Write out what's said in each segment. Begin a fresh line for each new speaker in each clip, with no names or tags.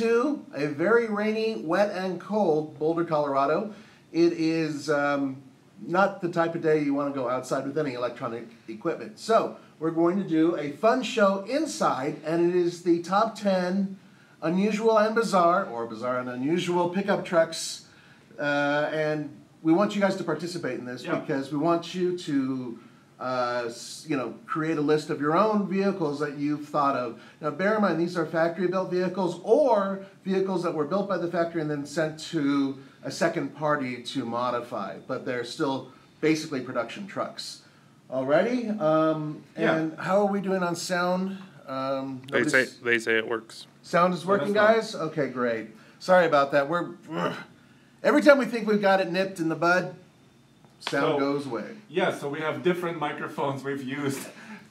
to a very rainy, wet, and cold Boulder, Colorado. It is um, not the type of day you want to go outside with any electronic equipment. So, we're going to do a fun show inside, and it is the top 10 unusual and bizarre, or bizarre and unusual pickup trucks. Uh, and we want you guys to participate in this
Yeah.
because we want you to, uh, you know, create a list of your own vehicles that you've thought of. Now, bear in mind, these are factory-built vehicles or vehicles that were built by the factory and then sent to a second party to modify, but they're still basically production trucks. Alrighty, um,
Yeah.
and how are we doing on sound? Um,
They say they say it works.
Sound is working,
that's fine.
guys? Okay, great. Sorry about that. We're every time we think we've got it nipped in the bud, sound
So-
goes away.
Yeah, so we have different microphones we've used.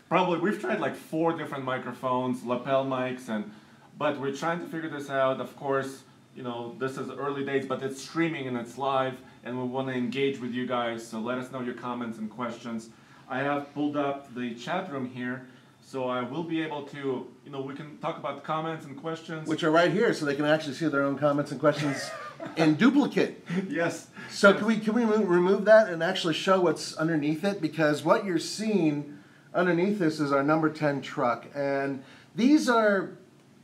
Probably we've tried like four different microphones, lapel mics, and but we're trying to figure this out. Of course, you know this is early days, but it's streaming and it's live, and we want to engage with you guys. So let us know your comments and questions. I have pulled up the chat room here, so I will be able to, you know, we can talk about comments and questions.
Which are right here, so they can actually see their own comments and questions in duplicate.
yes.
So can we can we remo- remove that and actually show what's underneath it? Because what you're seeing underneath this is our number ten truck, and these are,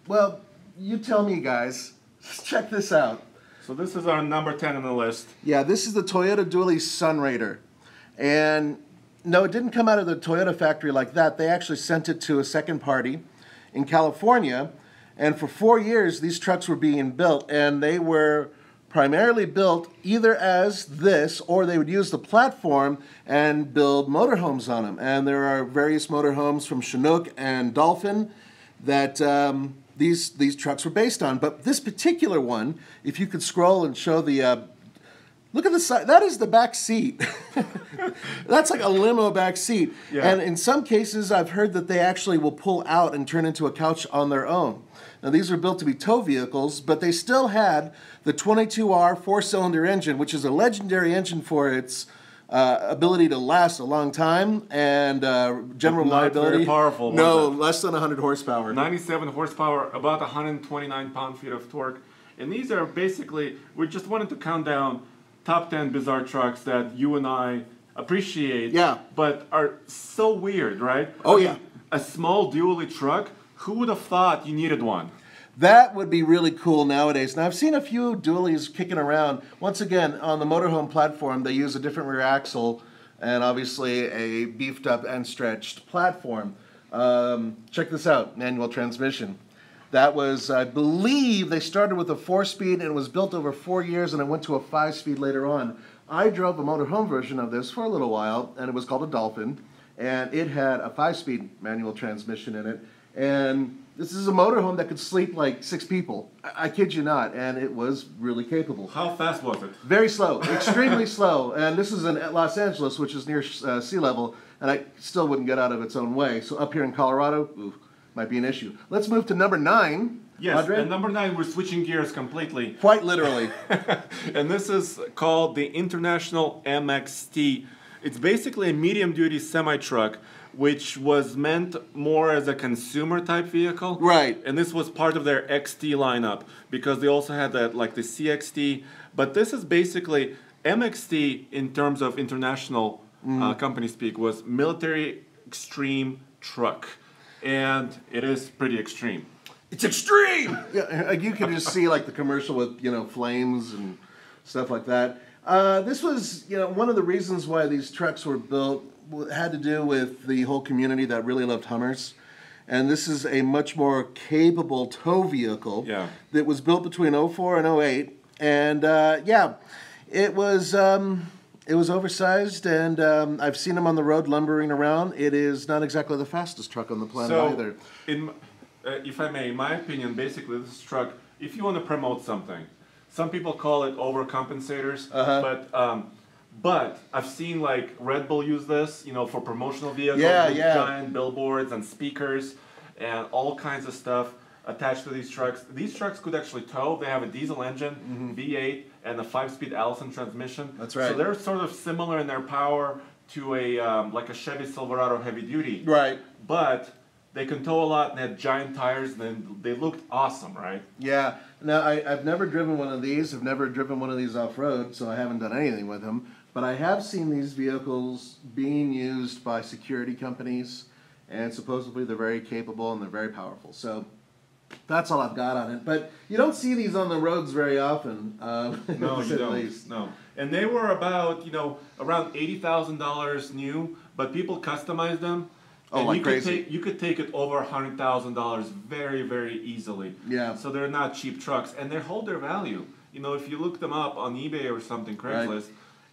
well, you tell me, guys. Check this out.
So this is our number ten on the list.
Yeah, this is the Toyota Dually Sunraider. And no, it didn't come out of the Toyota factory like that. They actually sent it to a second party in California. And for four years, these trucks were being built, and they were primarily built either as this or they would use the platform and build motorhomes on them. And there are various motorhomes from Chinook and Dolphin that um, these these trucks were based on. But this particular one, if you could scroll and show the uh, look at the side, that is the back seat. That's like a limo back seat.
Yeah.
And in some cases, I've heard that they actually will pull out and turn into a couch on their own. Now these were built to be tow vehicles, but they still had the 22R four-cylinder engine, which is a legendary engine for its uh, ability to last a long time and uh, general
not very
reliability.
powerful,
No, less than 100 horsepower.
97 horsepower, about 129 pound-feet of torque. And these are basically, we just wanted to count down top 10 bizarre trucks that you and I appreciate,
Yeah.
but are so weird, right?
Oh,
I mean,
yeah.
A small dually truck, who would have thought you needed one?
That would be really cool nowadays. Now, I've seen a few dualies kicking around. Once again, on the motorhome platform, they use a different rear axle and obviously a beefed up and stretched platform. Um, check this out manual transmission. That was, I believe, they started with a four speed and it was built over four years and it went to a five speed later on. I drove a motorhome version of this for a little while and it was called a Dolphin and it had a five speed manual transmission in it. And this is a motorhome that could sleep like six people. I, I kid you not, and it was really capable.
How fast was it?
Very slow, extremely slow. And this is in Los Angeles, which is near uh, sea level, and I still wouldn't get out of its own way. So up here in Colorado, ooh, might be an issue. Let's move to number nine.
Yes,
Audrey?
and number nine, we're switching gears completely.
Quite literally.
and this is called the International MXT. It's basically a medium duty semi truck, which was meant more as a consumer type vehicle.
Right.
And this was part of their XT lineup because they also had that like the CXT. But this is basically MXT in terms of international uh, company speak was military extreme truck. And it is pretty extreme.
It's extreme. Yeah, you can just see like the commercial with you know flames and stuff like that. Uh, this was you know one of the reasons why these trucks were built w- had to do with the whole community that really loved Hummers, and this is a much more capable tow vehicle.
Yeah.
That was built between 04 and 08, and uh, yeah, it was. Um, it was oversized, and um, I've seen them on the road lumbering around. It is not exactly the fastest truck on the planet
So,
either.
in, uh, if I may, in my opinion, basically this truck, if you want to promote something, some people call it overcompensators,
Uh-huh.
but um, but I've seen like Red Bull use this, you know, for promotional vehicles
Yeah, yeah.
giant billboards and speakers and all kinds of stuff attached to these trucks. These trucks could actually tow. They have a diesel engine, V8, and a five-speed Allison transmission.
Mm-hmm. That's right.
So they're sort of similar in their power to a um, like a Chevy Silverado heavy duty.
Right.
But they can tow a lot and had giant tires. And then they looked awesome, right?
Yeah. Now I, I've never driven one of these. I've never driven one of these off road, so I haven't done anything with them. But I have seen these vehicles being used by security companies, and supposedly they're very capable and they're very powerful. So that's all I've got on it. But you don't see these on the roads very often. Uh,
No, you don't.
least.
No. And they were about, you know, around eighty thousand dollars new, but people customized them.
Oh,
and
like
you
crazy.
Could take, you could take it over a hundred thousand dollars very, very easily.
Yeah.
So they're not cheap trucks, and they hold their value. You know, if you look them up on eBay or something, Craigslist. Right.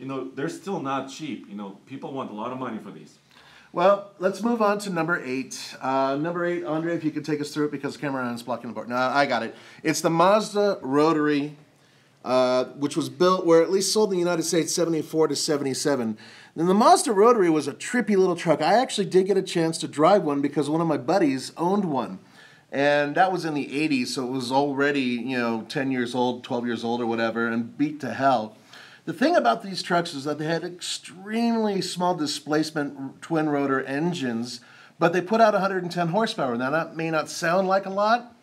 You know, they're still not cheap. You know, people want a lot of money for these.
Well, let's move on to number eight. Uh, number eight, Andre, if you could take us through it because Cameron is blocking the board. No, I got it. It's the Mazda Rotary, uh, which was built, where at least sold in the United States 74 to 77. And the Mazda Rotary was a trippy little truck. I actually did get a chance to drive one because one of my buddies owned one. And that was in the 80s, so it was already, you know, 10 years old, 12 years old, or whatever, and beat to hell. The thing about these trucks is that they had extremely small displacement twin rotor engines, but they put out 110 horsepower. Now, that may not sound like a lot,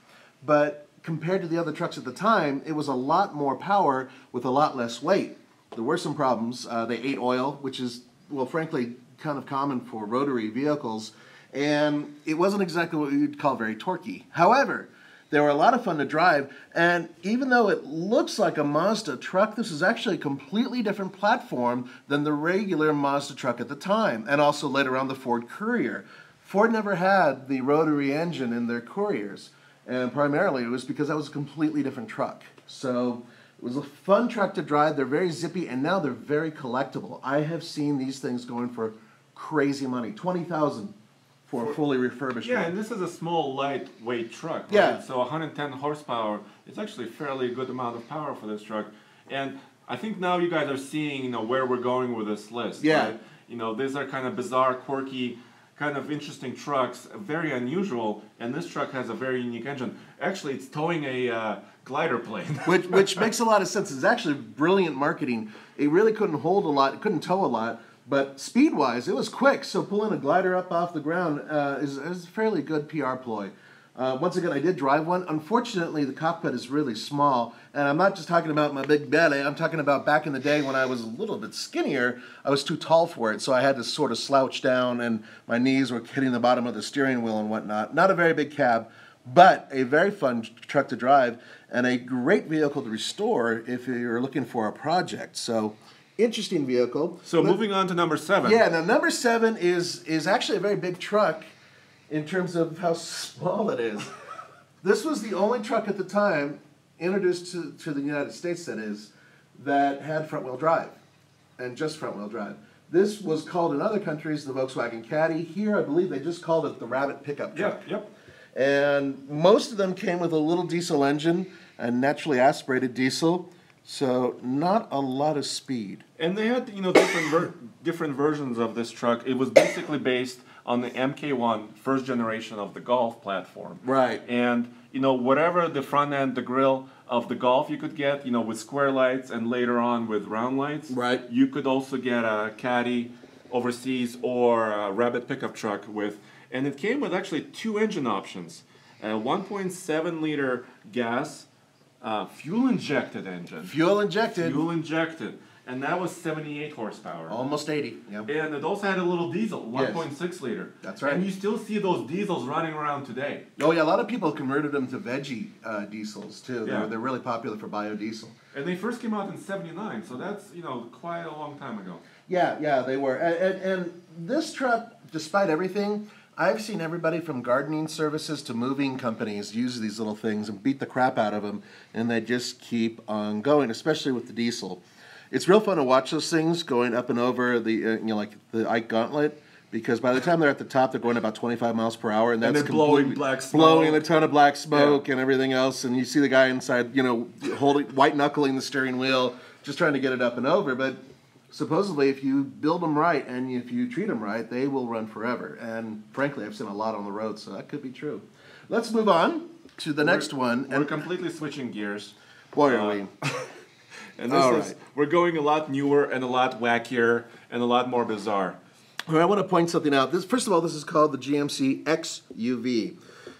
but compared to the other trucks at the time, it was a lot more power with a lot less weight. There were some problems. Uh, they ate oil, which is, well, frankly, kind of common for rotary vehicles, and it wasn't exactly what you'd call very torquey. However, they were a lot of fun to drive, and even though it looks like a Mazda truck, this is actually a completely different platform than the regular Mazda truck at the time, and also later on the Ford Courier. Ford never had the rotary engine in their Couriers, and primarily it was because that was a completely different truck. So it was a fun truck to drive. They're very zippy, and now they're very collectible. I have seen these things going for crazy money, 20,000, for, for fully refurbished.
Yeah, and this is a small, lightweight truck. Right?
Yeah.
So 110 horsepower. It's actually a fairly good amount of power for this truck, and I think now you guys are seeing you know where we're going with this list.
Yeah.
Right? You know these are kind of bizarre, quirky, kind of interesting trucks, very unusual, and this truck has a very unique engine. Actually, it's towing a uh, glider plane,
which which makes a lot of sense. It's actually brilliant marketing. It really couldn't hold a lot, it couldn't tow a lot, but speed wise, it was quick. So pulling a glider up off the ground uh, is, is a fairly good PR ploy. Uh, once again, I did drive one. Unfortunately, the cockpit is really small, and I'm not just talking about my big belly. I'm talking about back in the day when I was a little bit skinnier. I was too tall for it, so I had to sort of slouch down, and my knees were hitting the bottom of the steering wheel and whatnot. Not a very big cab, but a very fun truck to drive and a great vehicle to restore if you're looking for a project. So, interesting vehicle.
so
Let-
moving on to number seven.
yeah, now number seven is is actually a very big truck in terms of how small it is. this was the only truck at the time introduced to, to the United States, that is, that had front wheel drive and just front wheel drive. This was called in other countries the Volkswagen Caddy. Here, I believe they just called it the Rabbit pickup truck.
Yep, yep.
And most of them came with a little diesel engine, a naturally aspirated diesel, so not a lot of speed.
And they had, you know, different ver- different versions of this truck. It was basically based on the MK1 first generation of the Golf platform.
Right.
And you know, whatever the front end, the grill of the Golf you could get, you know, with square lights and later on with round lights.
Right.
You could also get a Caddy overseas or a Rabbit pickup truck with, and it came with actually two engine options: a 1.7 liter gas, uh, fuel injected engine.
Fuel injected,
Fuel injected, and that was 78 horsepower.
almost 80. Yeah.
And it also had a little diesel,
Yes.
1.6 liter.
That's right.
And you still see those diesels running around today.
Oh yeah, a lot of people converted them to veggie uh, diesels too.
Yeah.
They're, they're really popular for biodiesel.
And they first came out in 79, so that's, you know, quite a long time ago.
Yeah, yeah, they were. And, and, and this truck, despite everything, I've seen everybody from gardening services to moving companies use these little things and beat the crap out of them, and they just keep on going, especially with the diesel. It's real fun to watch those things going up and over the, uh, you know, like the Ike Gauntlet. Because by the time they're at the top, they're going about 25 miles per hour, and that's
they're blowing black
blowing a ton of black smoke and everything else. And you see the guy inside, you know, holding white knuckling the steering wheel, just trying to get it up and over. But supposedly, if you build them right and if you treat them right, they will run forever. And frankly, I've seen a lot on the road, so that could be true. Let's move on to the next one.
We're
And
completely switching gears.
boy, are
uh,
we.
And this
All
is,
right.
we're going a lot newer and a lot wackier and a lot more bizarre.
I want to point something out. This, first of all, this is called the GMC XUV.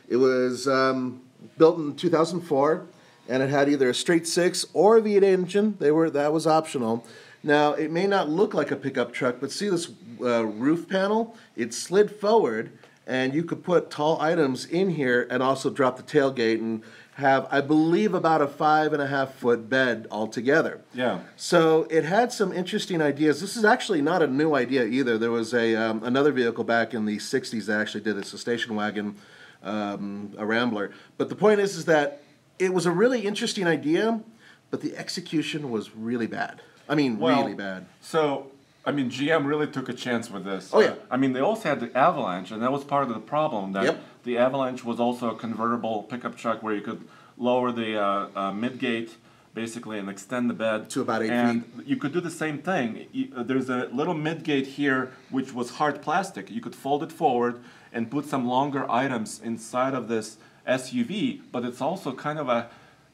It was um, built in 2004, and it had either a straight six or a V8 engine. They were that was optional. Now it may not look like a pickup truck, but see this uh, roof panel? It slid forward, and you could put tall items in here and also drop the tailgate and have, I believe, about a five and a half foot bed altogether.
Yeah.
So it had some interesting ideas. This is actually not a new idea either. There was a um, another vehicle back in the '60s that actually did this, a station wagon, um, a Rambler. But the point is, is that it was a really interesting idea, but the execution was really bad. I mean,
Well,
really bad.
So, I mean, GM really took a chance with this.
Oh, yeah.
I mean, they also had the Avalanche, and that was part of the problem. That
Yep.
the Avalanche was also a convertible pickup truck where you could lower the uh, uh, midgate basically and extend the bed
To about eight
and you could do the same thing. Uh, there's a little midgate here which was hard plastic. You could fold it forward and put some longer items inside of this SUV, but it's also kind of a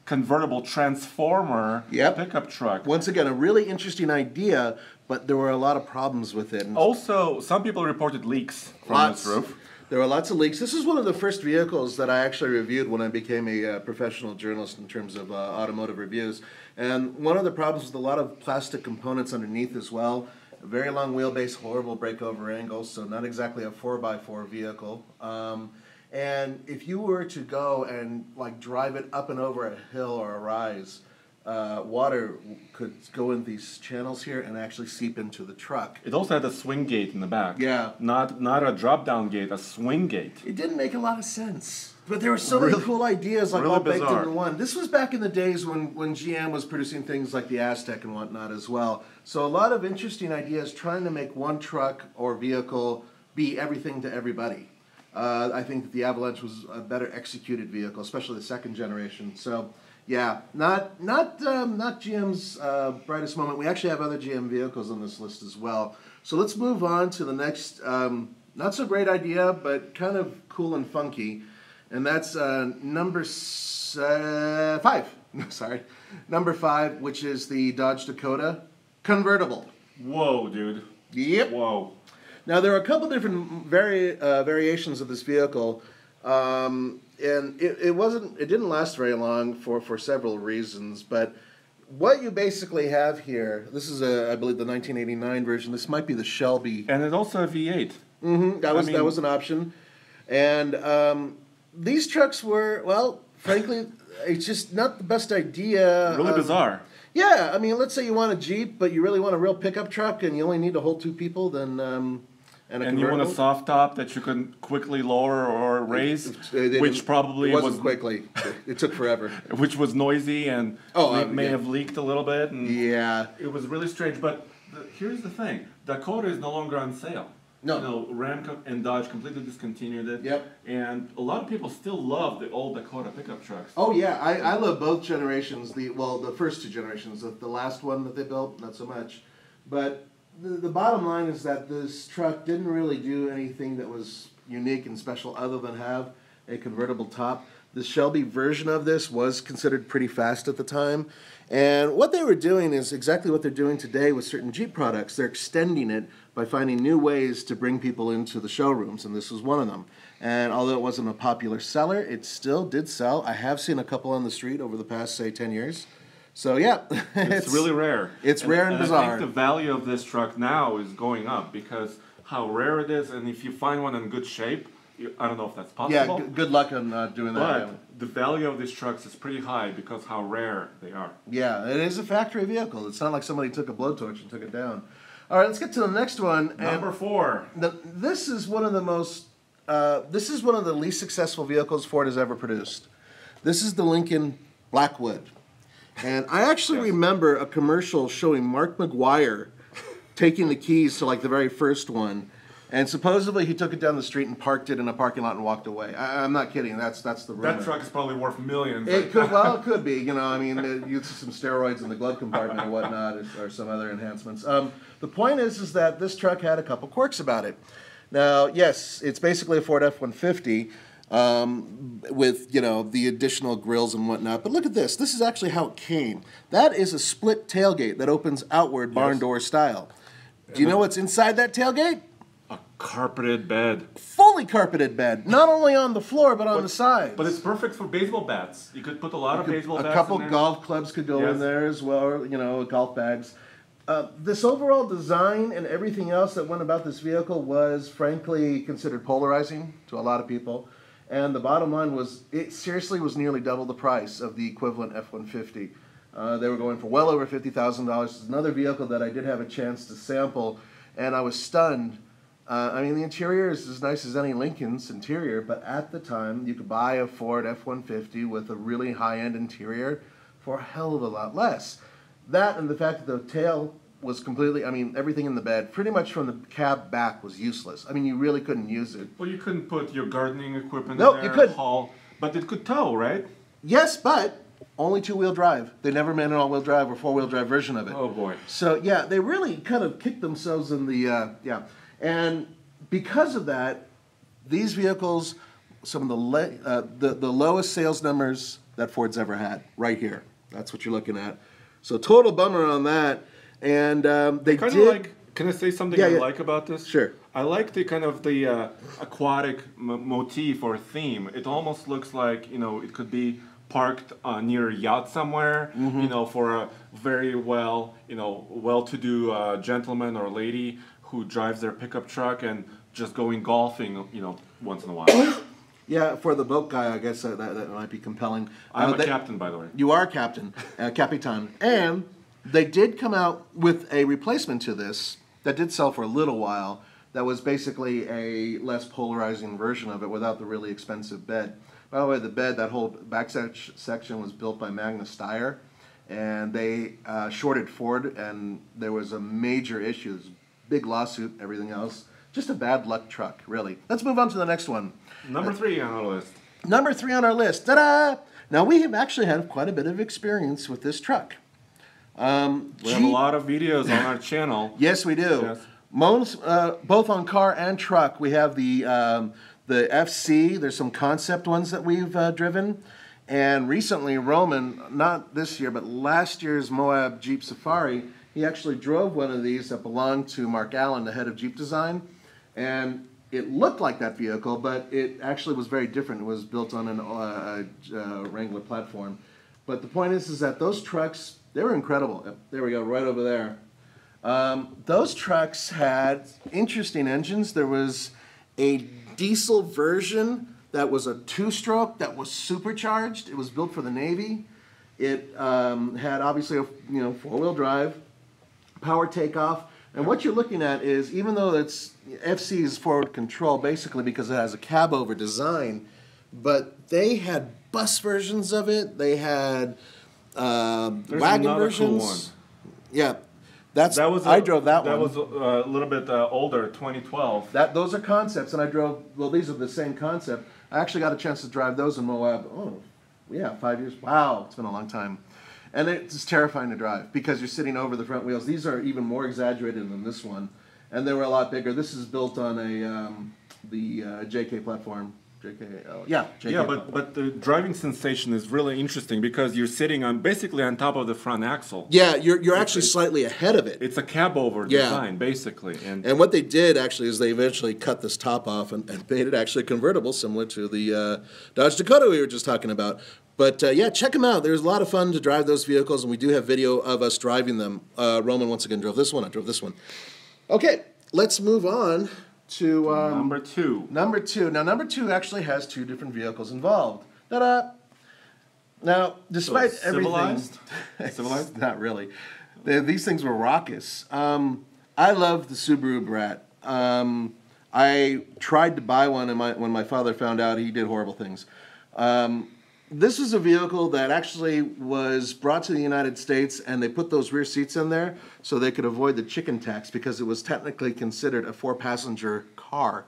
convertible transformer
Yep.
pickup truck.
Once again, a really interesting idea, but there were a lot of problems with it.
Also, some people reported leaks from
lots.
this roof.
There were lots of leaks. This is one of the first vehicles that I actually reviewed when I became a uh, professional journalist in terms of uh, automotive reviews. And one of the problems was a lot of plastic components underneath as well. A very long wheelbase, horrible breakover angles, so not exactly a 4x4 vehicle. Um, and if you were to go and like drive it up and over a hill or a rise, uh, water could go in these channels here and actually seep into the truck.
It also had a swing gate in the back.
Yeah.
Not not a drop down gate, a swing gate.
It didn't make a lot of sense. But there were so many cool ideas, like
really
all baked
bizarre.
into one. This was back in the days when, when GM was producing things like the Aztek and whatnot as well. So a lot of interesting ideas trying to make one truck or vehicle be everything to everybody. Uh, I think that the Avalanche was a better executed vehicle, especially the second generation. So, yeah, not not um, not GM's uh, brightest moment. We actually have other GM vehicles on this list as well. So let's move on to the next um, not so great idea, but kind of cool and funky, and that's uh, number uh, five. Sorry, number five, which is the Dodge Dakota convertible.
Whoa, dude.
Yep.
Whoa.
Now there are a couple different vari- uh, variations of this vehicle, um, and it, it wasn't it didn't last very long for, for several reasons. But what you basically have here, this is a I believe the 1989 version. This might be the Shelby.
And it's also a V8.
hmm that was
I
that was an option, and um, these trucks were well, frankly, it's just not the best idea.
Really
of-
bizarre.
Yeah, I mean, let's say you want a Jeep, but you really want a real pickup truck, and you only need to hold two people, then um, and
And you want a soft top that you can quickly lower or raise,
It didn't-
which probably
it wasn't
was
quickly. It took forever.
which was noisy and
Oh, uh,
may
yeah.
have leaked a little bit. And
Yeah.
It was really strange. But the, here's the thing: Dakota is no longer on sale.
No.
You know, Ram and Dodge completely discontinued it.
Yep.
And a lot of people still love the old Dakota pickup trucks.
Oh yeah, I, I love both generations. The well, the first two generations. The, the last one that they built, not so much. But the, the bottom line is that this truck didn't really do anything that was unique and special, other than have a convertible top. The Shelby version of this was considered pretty fast at the time. And what they were doing is exactly what they're doing today with certain Jeep products. They're extending it by finding new ways to bring people into the showrooms, and this was one of them. And although it wasn't a popular seller, it still did sell. I have seen a couple on the street over the past, say, 10 years. So, yeah.
It's, really rare.
it's rare and
I
bizarre.
I think the value of this truck now is going up because how rare it is, and if you find one in good shape, you, I don't know if that's
Yeah,
possible.
g- good luck on uh, doing that.
But the value of these trucks is pretty high because how rare they are.
Yeah, it is a factory vehicle. It's not like somebody took a blowtorch and took it down. All right, let's get to the next one. And-
Number four.
The, this is one of the most. Uh, this is one of the least successful vehicles Ford has ever produced. This is the Lincoln Blackwood, and I actually
Yes.
remember a commercial showing Mark McGwire taking the keys to like the very first one, and supposedly he took it down the street and parked it in a parking lot and walked away. I, I'm not kidding. That's that's the rumor.
That truck is probably worth millions.
It could well, it could be. You know, I mean, you see some steroids in the glove compartment or whatnot, or, or some other enhancements. Um, the point is, is that this truck had a couple quirks about it. Now, yes, it's basically a Ford F-150 um, with you know the additional grills and whatnot. But look at this. This is actually how it came. That is a split tailgate that opens outward barn
Yes.
door style. Do you know what's inside that tailgate?
A carpeted bed.
fully carpeted bed, not only on the floor but on the sides.
But it's perfect for baseball bats. You could put a lot of baseball
a
bats
couple
in there.
A couple golf clubs could go in there as well, you know, golf bags. Uh, this overall design and everything else that went about this vehicle was, frankly, considered polarizing to a lot of people. And the bottom line was, it seriously was nearly double the price of the equivalent F 150. Uh, they were going for well over $50,000. It's another vehicle that I did have a chance to sample, and I was stunned. Uh, I mean, the interior is as nice as any Lincoln's interior, but at the time, you could buy a Ford F 150 with a really high end interior for a hell of a lot less. That and the fact that the tail was completely, I mean, everything in the bed, pretty much from the cab back, was useless. I mean, you really couldn't use it.
Well, you couldn't put your gardening equipment
No,
in
you couldn't.
Haul, but it could tow, right?
Yes, but only two wheel drive. They never made an all wheel drive or four wheel drive version of it.
Oh boy.
So yeah, they really kind of kicked themselves in the uh, yeah, and because of that, these vehicles, some of the le- uh, the the lowest sales numbers that Ford's ever had, right here. That's what you're looking at. So total bummer on that, and um, they
Kind
did.
of like. Can I say something
Yeah,
I
yeah.
like about this?
Sure.
I like the kind of the uh, aquatic mo- motif or theme. It almost looks like you know it could be parked uh, near a yacht somewhere.
Mm-hmm.
You know, for a very well you know well-to-do uh, gentleman or lady who drives their pickup truck and just going golfing. You know, once in a while.
yeah, for the boat guy, I guess that, that, that might be compelling.
I'm
Uh,
a
they-
captain, by the way.
You are captain, uh, Capitan. And they did come out with a replacement to this that did sell for a little while. That was basically a less polarizing version of it without the really expensive bed. By the way, the bed, that whole back section was built by Magna Steyr. And they uh, shorted Ford, and there was a major issue. Big lawsuit, everything else. Just a bad luck truck, really. Let's move on to the next one.
Number three on our list.
Number three on our list. Ta-da! Now we have actually had quite a bit of experience with this truck. Um,
We have a lot of videos on our channel.
Yes, we do.
Yes.
Most, uh, both on car and truck, we have the um, the FC. There's some concept ones that we've uh, driven, and recently Roman, not this year, but last year's Moab Jeep Safari, he actually drove one of these that belonged to Mark Allen, the head of Jeep design, and it looked like that vehicle, but it actually was very different. It was built on an uh, uh, Wrangler platform. But the point is, is that those trucks, they were incredible. There we go, right over there. Um, those trucks had interesting engines. There was a diesel version that was a two-stroke that was supercharged. It was built for the Navy. It um, had obviously a you know four-wheel drive, power takeoff. And what you're looking at is even though it's FC is forward control basically because it has a cab over design, but they had bus versions of it. They had
There's
wagon
another cool
versions. Yeah, that's
That was
I
a-
drove that,
That
one.
That was a, a little bit uh, older, 2012.
That those are concepts, and I drove. Well, these are the same concept. I actually got a chance to drive those in Moab. Oh, yeah, five years. Wow, it's been a long time, and it's terrifying to drive because you're sitting over the front wheels. These are even more exaggerated than this one, and they were a lot bigger. This is built on a um, the uh, JK platform. JK, yeah, JK
Yeah, but but the driving sensation is really interesting because you're sitting on basically on top of the front axle.
yeah, you're you're actually slightly ahead of it.
It's a cab over
Yeah.
design, basically, and
And what they did actually is they eventually cut this top off and, and made it actually convertible, similar to the uh, Dodge Dakota we were just talking about. But uh, yeah, check them out. There's a lot of fun to drive those vehicles, and we do have video of us driving them. Uh, Roman once again drove this one. I drove this one. Okay, let's move on to um,
number two.
Number two. Now, number two actually has two different vehicles involved. Ta-da! Now, despite
So,
everything,
civilized? Civilized?
not really. They- these things were raucous. Um, I love the Subaru Brat. Um, I tried to buy one, and my, when my father found out, he did horrible things. Um, this is a vehicle that actually was brought to the United States, and they put those rear seats in there so they could avoid the chicken tax because it was technically considered a four passenger car.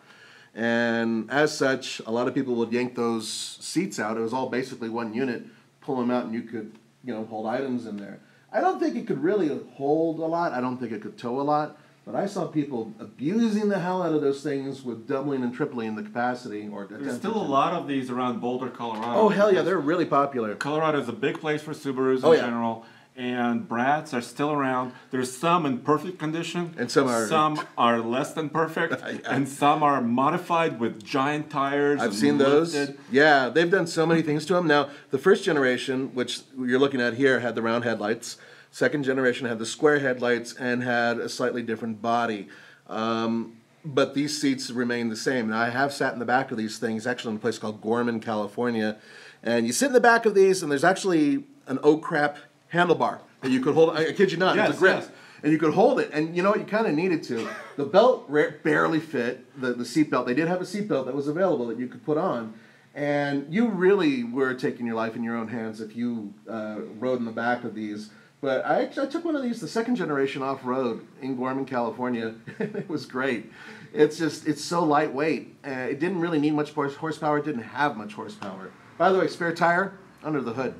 And as such, a lot of people would yank those seats out. It was all basically one unit, pull them out, and you could, you know, hold items in there. I don't think it could really hold a lot. I don't think it could tow a lot. But I saw people abusing the hell out of those things with doubling and tripling the capacity. Or
There's still a lot of these around Boulder, Colorado.
Oh hell yeah, they're really popular.
Colorado is a big place for Subarus
Oh,
in
yeah.
general, and Brats are still around. There's some in perfect condition,
And some are-
some are less than perfect, and some are modified with giant tires.
I've seen those. Yeah, they've done so many things to them. Now, the first generation, which you're looking at here, had the round headlights. Second generation had the square headlights and had a slightly different body. Um, but these seats remain the same. Now, I have sat in the back of these things, actually in a place called Gorman, California. And you sit in the back of these, and there's actually an oh crap handlebar that you could hold. I kid you not, it's
Yes,
a grip.
yes.
And you could hold it, and you know what? You kind of needed to. The belt barely fit the the seat belt. They did have a seat belt that was available that you could put on, and you really were taking your life in your own hands if you uh, rode in the back of these. But I actually I took one of these, the second generation off road in Gorman, California. it was great. It's just it's so lightweight. Uh, it didn't really need much horse- horsepower. It didn't have much horsepower. By the way, spare tire under the hood.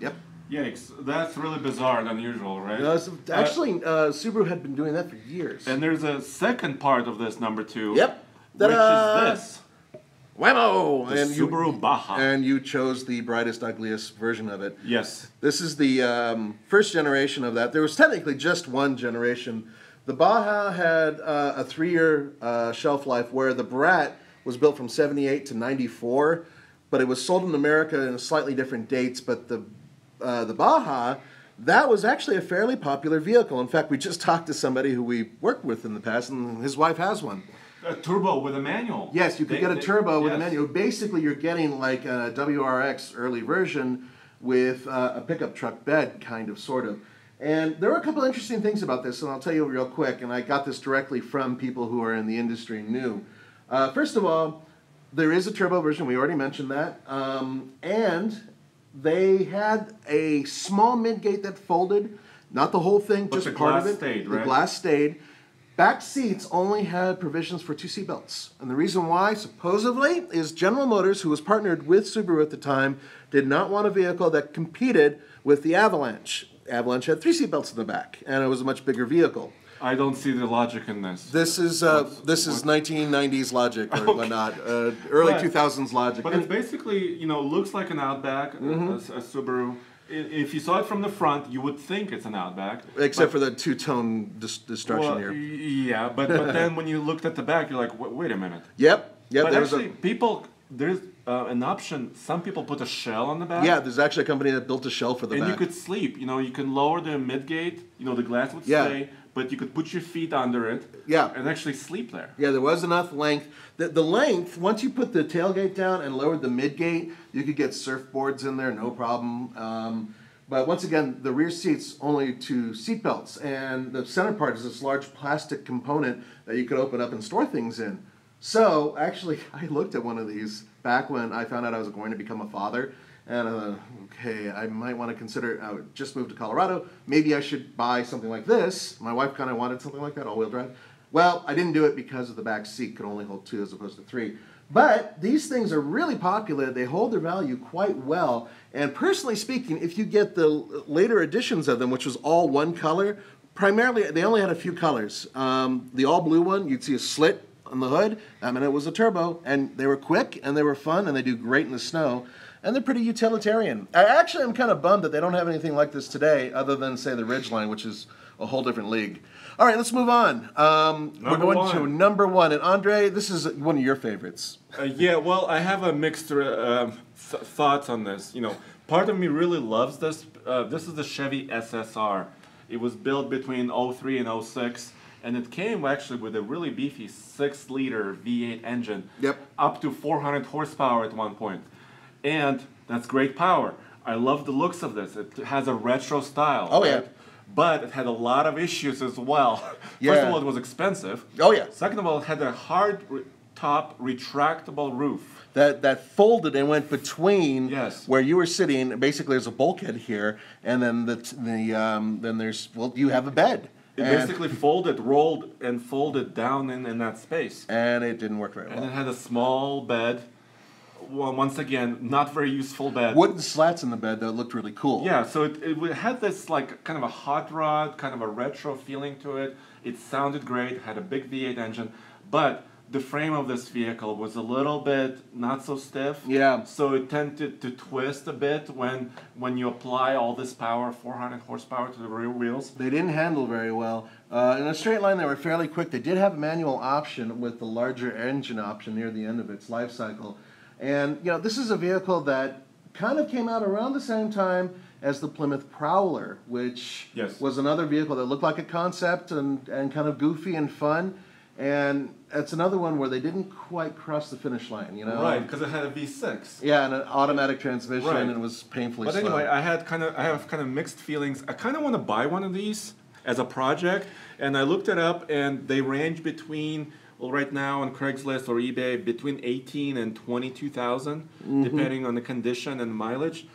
Yep.
Yikes! That's really bizarre and unusual, right?
No,
Uh,
actually, uh, Subaru had been doing that for years.
and there's a second part of this number two.
Yep.
Which is this?
Whammo!
The
And you,
Baja.
and you chose the brightest, ugliest version of it.
yes.
This is the um, first generation of that. There was technically just one generation. The Baja had uh, a three-year uh, shelf life, where the Brat was built from '78 to '94, but it was sold in America in slightly different dates. But the uh, the Baja, that was actually a fairly popular vehicle. In fact, we just talked to somebody who we worked with in the past, and his wife has one.
A turbo with a manual.
Yes, you could
They-
get a
they-
turbo with a manual. Basically, you're getting like a WRX early version with uh, a pickup truck bed, kind of, sort of. And there are a couple interesting things about this, and I'll tell you real quick. And I got this directly from people who are in the industry new. Uh, first of all, there is a turbo version. We already mentioned that. Um, and they had a small midgate that folded, not the whole thing,
But
just
the
part of it.
stayed,
the
right?
glass stayed. Back seats only had provisions for two seat belts. And the reason why, supposedly, is General Motors, who was partnered with Subaru at the time, did not want a vehicle that competed with the Avalanche. Avalanche had three seat belts in the back, and it was a much bigger vehicle.
I don't see the logic in this.
This is uh, this is 1990s logic or whatnot, uh, early
But-
2000s logic.
But it's basically, you know, looks like an Outback,
Mm-hmm.
a, a Subaru. If you saw it from the front, you would think it's an Outback.
except for the two-tone dis- destruction
well,
here.
Yeah, but, but then when you looked at the back, you're like, wait a minute.
Yep, yep.
but
was a-
actually, people, there's uh, an option. Some people put a shell on the back.
yeah, there's actually a company that built a shell for the
And
back.
And you could sleep. You know, you can lower the midgate. You know, the glass would
Yeah.
stay, but you could put your feet under it.
Yeah.
And actually sleep there.
Yeah, there was enough length. The, the length, once you put the tailgate down and lowered the midgate, you could get surfboards in there, no problem. Um, but once again, the rear seats only two seat belts, and the center part is this large plastic component that you could open up and store things in. So actually, I looked at one of these back when I found out I was going to become a father, and uh, okay, I might want to consider. I just moved to Colorado. Maybe I should buy something like this. My wife kind of wanted something like that, all-wheel drive. Well, I didn't do it because of the back seat could only hold two as opposed to three. But these things are really popular. They hold their value quite well. And personally speaking, if you get the later editions of them, which was all one color, primarily they only had a few colors. Um, the all blue one, you'd see a slit on the hood. I mean, it was a turbo, and they were quick and they were fun and they do great in the snow. And they're pretty utilitarian. I actually am kind of bummed that they don't have anything like this today, other than say the Ridgeline, which is a whole different league. All right, let's move on. Um, we're going to number one, and Andre, this is one of your favorites.
Uh, yeah, well, I have a mixed uh, th- thoughts on this. You know, part of me really loves this. Uh, this is the Chevy SSR. It was built between 03 and 06, and it came actually with a really beefy six-liter V8 engine.
Yep.
Up to 400 horsepower at one point, and that's great power. I love the looks of this. It has a retro style.
Oh, yeah.
But it had a lot of issues as well. First of all, it was expensive.
Oh, yeah.
Second of all, it had a hard re- top retractable roof.
That that folded and went between
Yes.
where you were sitting. Basically, there's a bulkhead here, and then the the um, then there's well, you have a bed.
It
and,
basically folded, rolled, and folded down in, in that space.
and it didn't work very well.
And it had a small bed. Well, once again, not very useful bed.
Wooden slats in the bed that looked really cool.
Yeah, so it, it had this like kind of a hot rod, kind of a retro feeling to it. It sounded great, had a big V8 engine, but the frame of this vehicle was a little bit not so stiff.
Yeah.
So it tended to twist a bit when when you apply all this power, 400 horsepower to the rear wheels.
They didn't handle very well. Uh, in a straight line, they were fairly quick. They did have a manual option with the larger engine option near the end of its life cycle. And, you know, this is a vehicle that kind of came out around the same time as the Plymouth Prowler, which
Yes.
was another vehicle that looked like a concept and, and kind of goofy and fun. And it's another one where they didn't quite cross the finish line, you know?
Right, because it had a V6.
Yeah, and an automatic transmission,
Right.
and it was painfully
But
slow.
anyway, I had kind of I have kind of mixed feelings. I kind of want to buy one of these as a project, and I looked it up, and they range between well, right now on Craigslist or eBay between eighteen and twenty-two depending on the condition and mileage.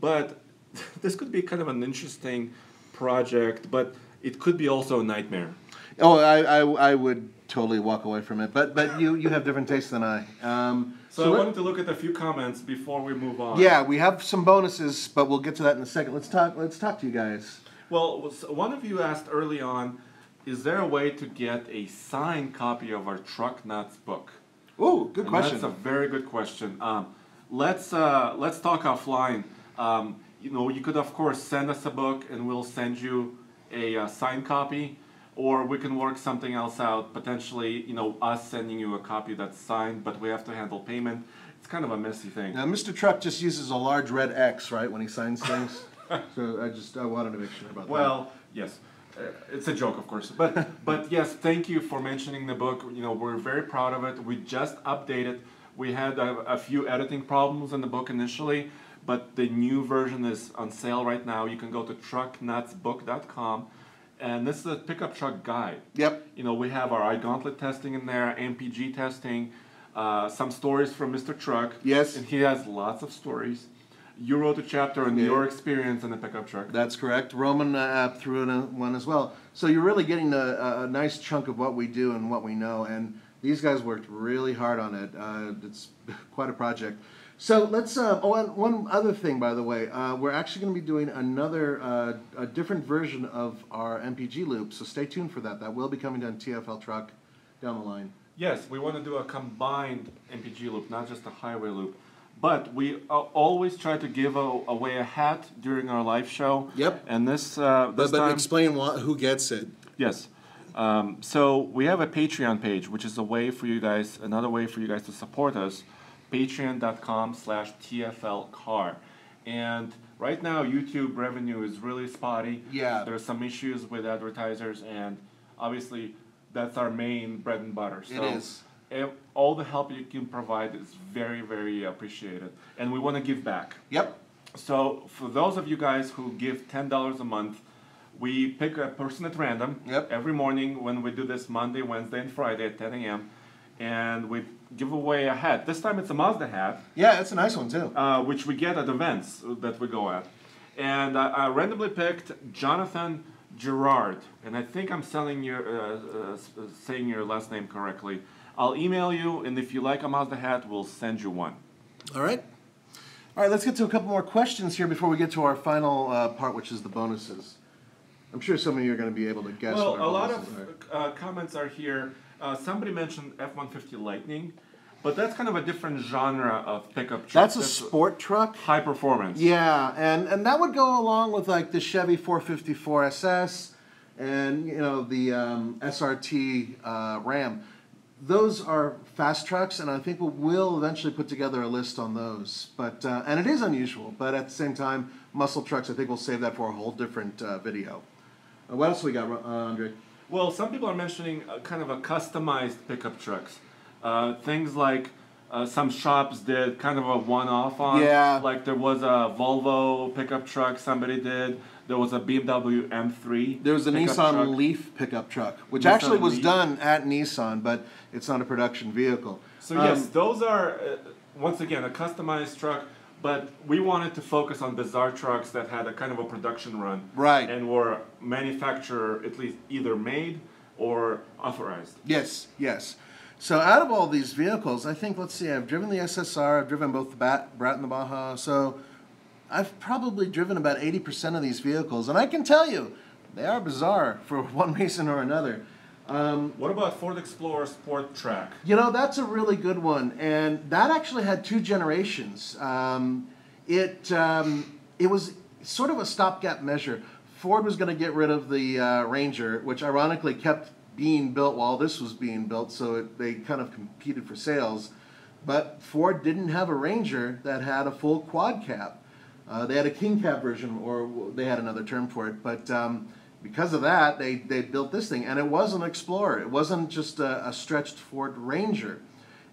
But this could be kind of an interesting project, but it could be also a nightmare.
Oh, I, I, I would totally walk away from it, but but you you have different tastes than I. Um,
So, I wanted to look at a few comments before we move on.
yeah, we have some bonuses, but we'll get to that in a second. Let's talk. Let's talk to you guys.
Well, one of you asked early on, is there a way to get a signed copy of our Truck Nuts book?
Oh, good
And
question.
That's a very good question. Um, let's uh, let's talk offline. Um, you know, you could of course send us a book, and we'll send you a uh, signed copy, or we can work something else out. Potentially, you know, us sending you a copy that's signed, but we have to handle payment. It's kind of a messy thing.
Now, Mr. Truck just uses a large red X, right, when he signs things. so I just I wanted to make sure about that.
Well, yes, it's a joke, of course, but but yes, thank you for mentioning the book. You know, we're very proud of it. We just updated. We had a, a few editing problems in the book initially, but the new version is on sale right now. You can go to trucknutsbook.com, and this is a pickup truck guide.
Yep.
You know, we have our Ike Gauntlet testing in there, MPG testing, uh, some stories from Mr. Truck.
Yes.
And he has lots of stories. You wrote a chapter on
Yeah.
your experience in the pickup truck.
That's correct. Roman uh, threw in a, one as well. So you're really getting a, a nice chunk of what we do and what we know. And these guys worked really hard on it. Uh, it's quite a project. So let's. Uh, oh, and one other thing, by the way, uh, we're actually going to be doing another, uh, a different version of our MPG loop. So stay tuned for that. That will be coming down TFL Truck down the line.
Yes, we want to do a combined MPG loop, not just a highway loop. But we uh, always try to give a, away a hat during our live show.
Yep.
And this, uh, this time,
explain who gets it.
yes. Um, so we have a Patreon page, which is a way for you guys, another way for you guys to support us. Patreon.com slash TFL car. And right now, YouTube revenue is really spotty.
Yeah.
There's some issues with advertisers, and obviously, that's our main bread and butter.
It
So
is.
Ev- all the help you can provide is very, very appreciated. And we want to give back.
Yep.
So, for those of you guys who give $10 a month, we pick a person at random
Yep.
every morning when we do this Monday, Wednesday, and Friday at 10 a.m. And we give away a hat. This time it's a Mazda hat,
Yeah, it's a nice one too.
uh, which we get at events that we go at. And I, I randomly picked Jonathan Gerard, and I think I'm selling your, uh, uh, uh, saying your last name correctly. I'll email you, and if you like a Mazda hat, we'll send you one.
All right. All right, let's get to a couple more questions here before we get to our final uh, part, which is the bonuses. I'm sure some of you are going to be able to guess.
Well,
what
a
our
lot of
are.
uh, comments are here. Uh, somebody mentioned F-150 Lightning, but that's kind of a different genre of pickup truck.
That's a sport truck.
high performance.
Yeah, and and that would go along with like the Chevy 454 SS, and you know the um, SRT uh, Ram. Those are fast trucks, and I think we'll, we'll eventually put together a list on those. But uh, and it is unusual, but at the same time, muscle trucks. I think we'll save that for a whole different uh, video. Uh, what else we got, uh, Andre?
Well, some people are mentioning uh, kind of a customized pickup trucks. Uh, things like uh, some shops did kind of a one-off on.
Yeah.
Like there was a Volvo pickup truck somebody did. There was a BMW M3.
There was a Nissan
truck.
Leaf pickup truck, which
Nissan
actually was
Leaf.
done at Nissan, but it's not a production vehicle.
So yes,
Um,
those are uh, once again a customized truck, but we wanted to focus on bizarre trucks that had a kind of a production run,
Right.
And were manufacturer at least either made or authorized.
Yes, yes. So out of all these vehicles, I think let's see, I've driven the SSR, I've driven both the Bat, Brat and the Baja. So I've probably driven about eighty percent of these vehicles, and I can tell you, they are bizarre for one reason or another. Um,
What about Ford Explorer Sport Trac?
You know, that's a really good one, and that actually had two generations. Um, it um, it was sort of a stopgap measure. Ford was going to get rid of the uh, Ranger, which ironically kept being built while this was being built, so it, they kind of competed for sales. But Ford didn't have a Ranger that had a full quad cab. Uh, they had a king cab version, or they had another term for it, but. Um, because of that, they, they built this thing, and it was an Explorer. It wasn't just a, a stretched Ford Ranger,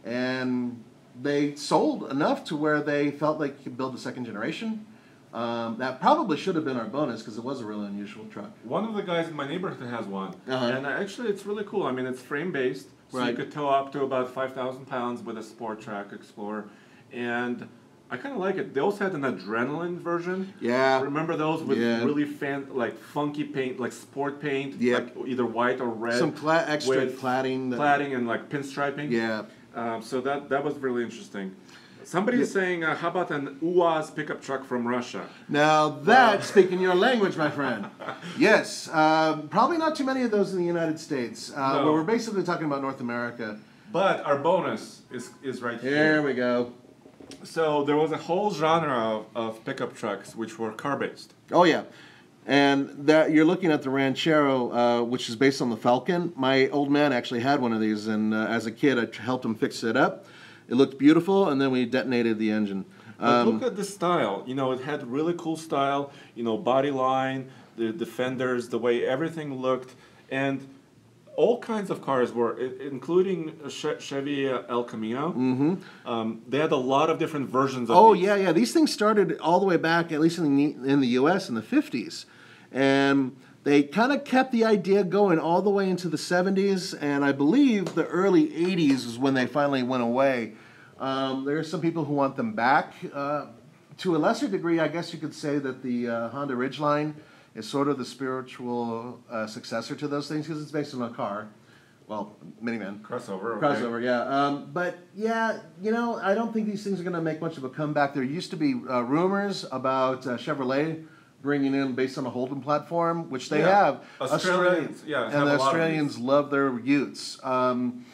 and they sold enough to where they felt like could build a second generation. Um, that probably should have been our bonus because it was a really unusual truck.
One of the guys in my neighborhood has one,
Uh-huh.
and actually it's really cool. I mean, it's frame based, so you could tow up to about five thousand pounds with a Sport Trac Explorer, and I kind of like it. They also had an adrenaline version.
Yeah.
Remember those with
Yeah.
really fan, like funky paint, like sport paint,
Yep.
like either white or red.
Some cla- extra cladding. That,
cladding and like pinstriping.
Yeah.
Um, so that that was really interesting. Somebody is saying, uh, how about an UAZ pickup truck from Russia?
Now that's speaking your language, my friend. Yes, um, probably not too many of those in the United States. Uh,
No.
But we're basically talking about North America.
But our bonus is is right here.
Here we go.
So there was a whole genre of, of pickup trucks which were car based.
Oh yeah, and that you're looking at the Ranchero, uh, which is based on the Falcon. My old man actually had one of these, and uh, as a kid, I helped him fix it up. It looked beautiful, and then we detonated the engine. Um,
look at the style. You know, it had really cool style. You know, body line, the the fenders, the way everything looked, and all kinds of cars were, including Chevy uh, El Camino. Mm-hmm. Um, they had a lot of different versions of.
Oh
these.
yeah, yeah. These things started all the way back, at least in the in the U.S. in the '50s, and they kind of kept the idea going all the way into the '70s, and I believe the early '80s is when they finally went away. Um, there are some people who want them back. Uh, to a lesser degree, I guess you could say that the uh, Honda Ridgeline is sort of the spiritual uh, successor to those things because it's based on a car, well, minivan.
Crossover. okay.
Crossover, yeah. Um, but yeah, you know, I don't think these things are going to make much of a comeback. There used to be uh, rumors about uh, Chevrolet bringing in based on a Holden platform, which they
Yeah.
have.
Australians, yeah,
and the Australians love their Utes. Um,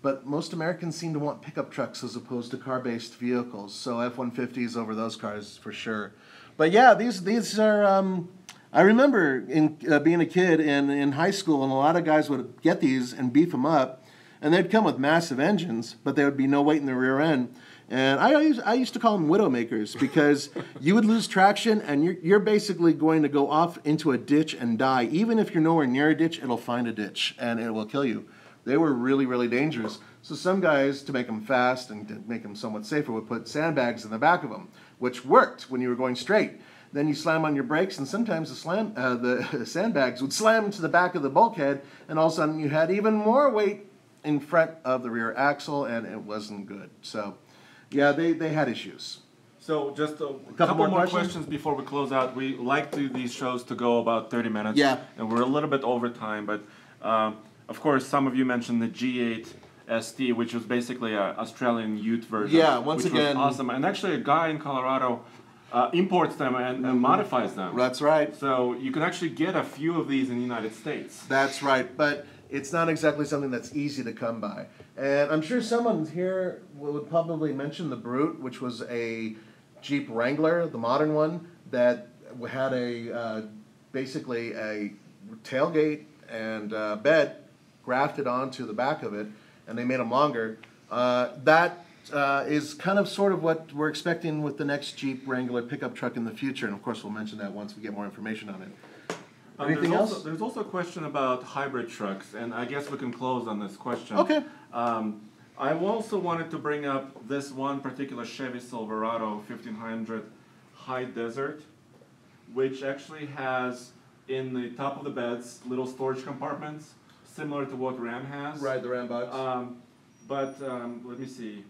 but most Americans seem to want pickup trucks as opposed to car-based vehicles. So F-150s over those cars for sure. But yeah, these these are. Um, I remember in uh, being a kid in in high school, and a lot of guys would get these and beef them up, and they'd come with massive engines, but there would be no weight in the rear end. And I used, I used to call them widowmakers because you would lose traction and you're, you're basically going to go off into a ditch and die. Even if you're nowhere near a ditch, it'll find a ditch and it will kill you. They were really, really dangerous. So some guys, to make them fast and to make them somewhat safer, would put sandbags in the back of them, which worked when you were going straight. Then you slam on your brakes, and sometimes the slam, uh, the sandbags would slam into the back of the bulkhead, and all of a sudden you had even more weight in front of the rear axle, and it wasn't good. So, yeah, they, they had issues.
So just a, couple,
more
more,
questions?
questions? before we close out. We like to these shows to go about 30 minutes.
Yeah.
And we're a little bit over time, but um, of course, some of you mentioned the G8 ST, which was basically an Australian Ute version.
Yeah, once again-
awesome. And actually, a guy in Colorado uh, imports them and, and modifies them.
That's right.
So you can actually get a few of these in the United States.
That's right, but it's not exactly something that's easy to come by. And I'm sure someone here would probably mention the Brute, which was a Jeep Wrangler, the modern one, that had a uh, basically a tailgate and uh, bed grafted onto the back of it, and they made them longer. Uh, that uh, is kind of sort of what we're expecting with the next Jeep Wrangler pickup truck in the future, and of course we'll mention that once we get more information on it.
Um,
Anything
there's
else?
Also, there's also a question about hybrid trucks, and I guess we can close on this question.
Okay.
Um, I also wanted to bring up this one particular Chevy Silverado 1500 High Desert, which actually has in the top of the beds little storage compartments, similar to what Ram has.
Right, the Rambox.
Um, but um, let me see.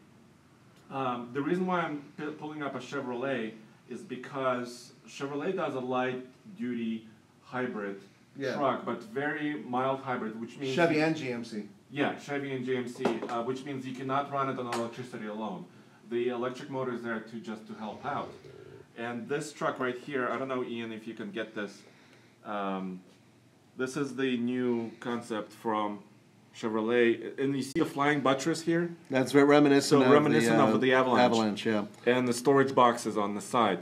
Um, the reason why I'm p- pulling up a Chevrolet is because Chevrolet does a light duty hybrid
Yeah.
truck, but very mild hybrid, which means
Chevy and GMC.
yeah, Chevy and GMC, uh, which means you cannot run it on electricity alone. The electric motor is there to just to help out. And this truck right here, I don't know, Ian, if you can get this. Um, this is the new concept from Chevrolet, and you see a flying buttress here,
That's very reminiscent
So
of
reminiscent
the, uh,
of the Avalanche.
Avalanche, yeah.
and the storage boxes on the side.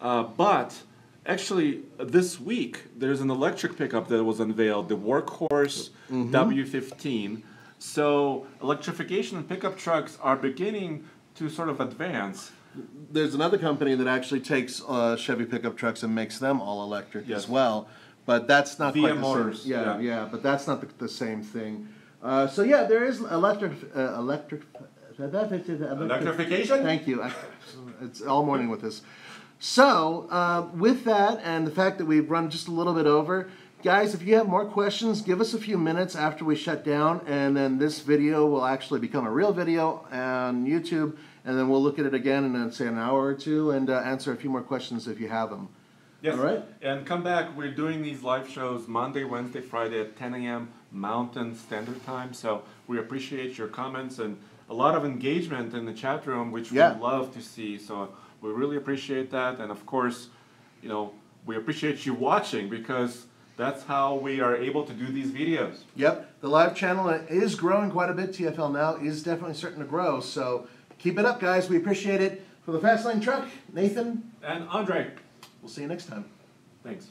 Uh, but actually, this week there's an electric pickup that was unveiled, the Workhorse W15. So electrification and pickup trucks are beginning to sort of advance.
There's another company that actually takes uh, Chevy pickup trucks and makes them all electric
Yes.
as well, but that's not
VM
quite the
Motors,
same. Yeah,
yeah.
yeah, but that's not the, the same thing. Uh, so yeah, there is electric, uh, electric,
Electrification?
Thank you. I, it's all morning with this. So, uh, with that, and the fact that we've run just a little bit over, guys, if you have more questions, give us a few minutes after we shut down, and then this video will actually become a real video on YouTube, and then we'll look at it again in, say, an hour or two and uh, answer a few more questions if you have them.
Yes.
All right.
And come back. We're doing these live shows Monday, Wednesday, Friday at 10 a.m. Mountain Standard Time. So we appreciate your comments and a lot of engagement in the chat room, which
Yeah.
we love to see. So we really appreciate that. And of course, you know, we appreciate you watching because that's how we are able to do these videos.
Yep, the live channel is growing quite a bit. TFL now is definitely starting to grow, so keep it up, guys. We appreciate it. For the Fast Lane Truck, Nathan,
And Andre,
we'll see you next time.
thanks.